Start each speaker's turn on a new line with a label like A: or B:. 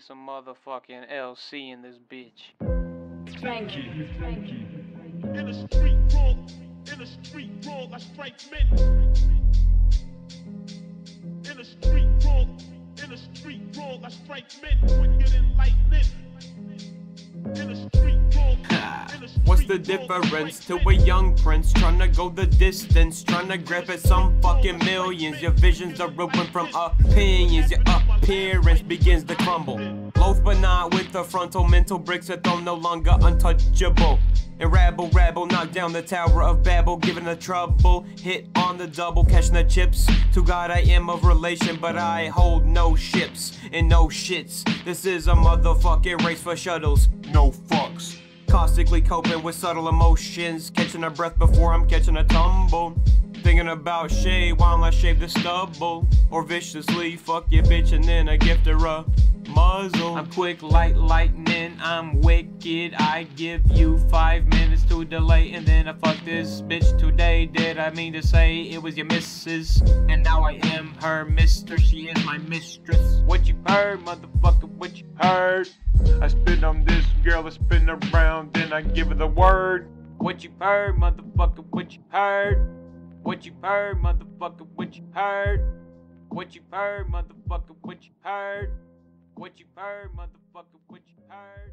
A: need some motherfucking LC in this bitch.
B: Frankie, Frankie.
C: In a street brawl, in a street brawl, I strike men. In a street brawl, in a street brawl, I strike men quicker than lightning.
D: The difference to a young prince tryna go the distance, tryna grab at some fucking millions? Your visions are ruined from opinions, your appearance begins to crumble. Loath but not with the frontal mental bricks that are no longer untouchable. And rabble, rabble, knock down the Tower of Babel, giving the trouble. Hit on the double, catching the chips. To God, I am of relation, but I hold no ships and no shits. This is a motherfucking race for shuttles, no. Caustically coping with subtle emotions, catching a breath before I'm catching a tumble. Thinking about shade while I shave the stubble, or viciously fuck your bitch and then I gift her a muzzle. I'm quick, light lightning, I'm wicked. I give you five minutes to delay, and then I fuck this bitch today. Did I mean to say it was your missus? And now I am her mister, she is my mistress. What you heard, motherfucker, what you heard? I spit on this girl, I spin around, then I give her the word. What you heard, motherfucker, what you heard? What you heard, motherfucker, what you heard? What you heard, motherfucker, what you heard? What you heard, motherfucker, what you heard?